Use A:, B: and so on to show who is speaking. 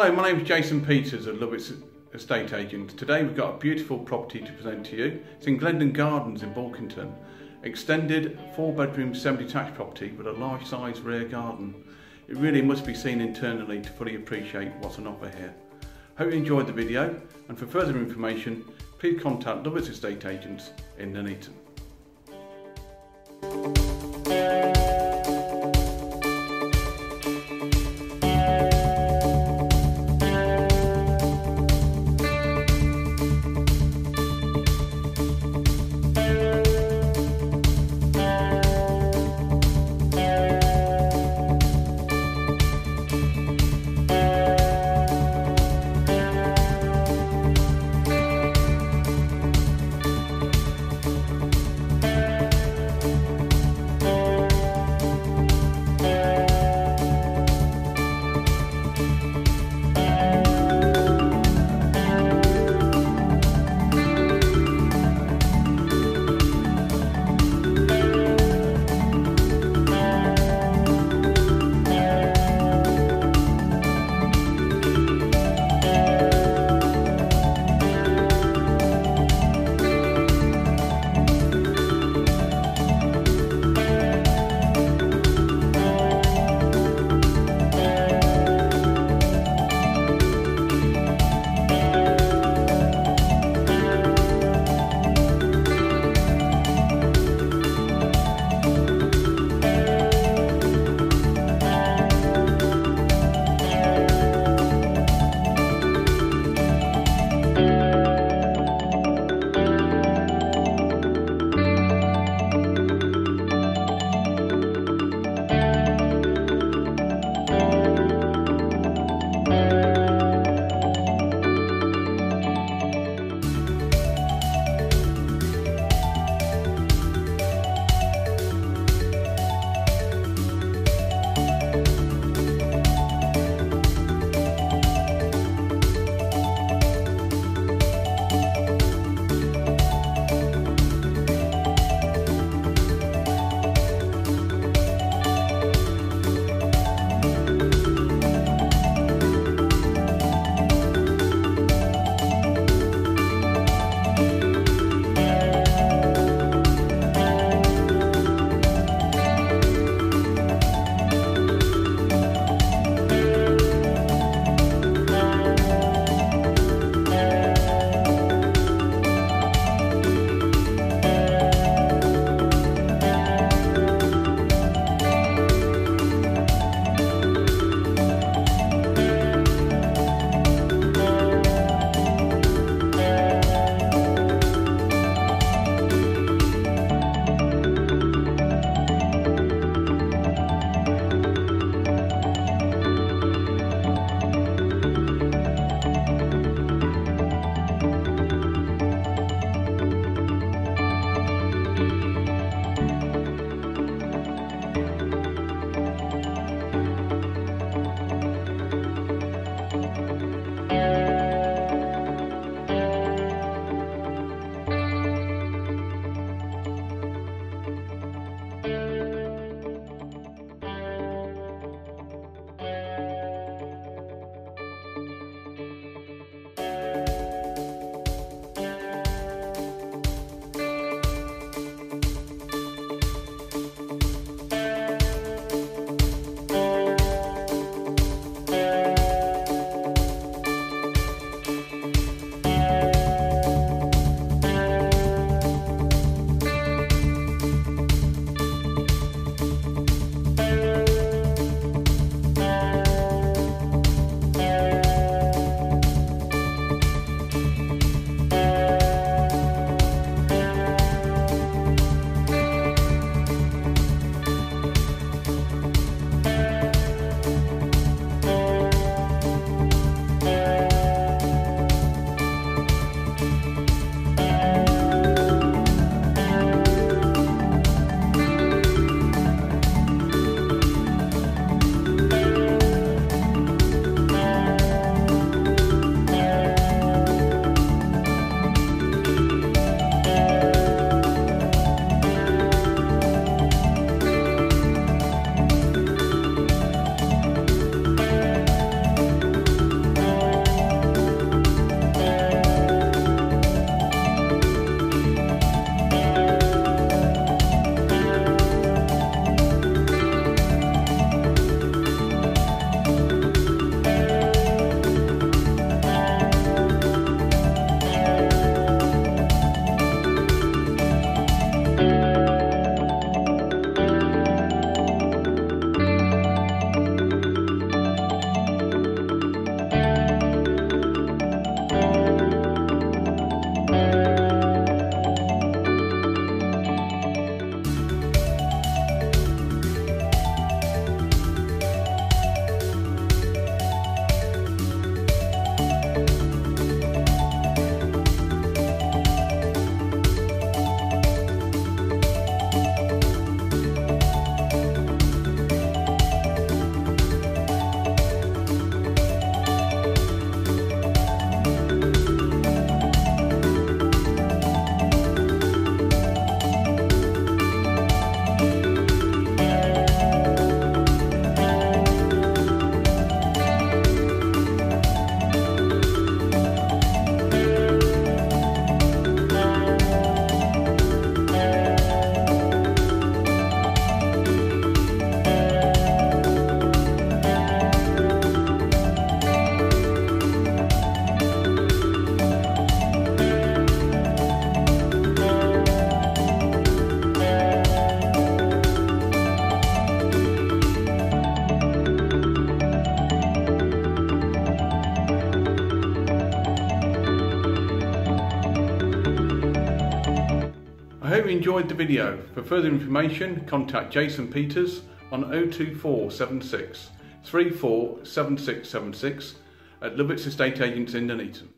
A: Hello, my name is Jason Peters of Loveitts Estate Agent. Today we've got a beautiful property to present to you. It's in Glendon Gardens in Bulkington. Extended four bedroom semi detached property with a large size rear garden. It really must be seen internally to fully appreciate what's on offer here. Hope you enjoyed the video and for further information please contact Loveitts Estate Agents in Nuneaton. Enjoyed the video. For further information, contact Jason Peters on 02476 347676 at Loveitts Estate Agents in Nuneaton.